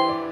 you.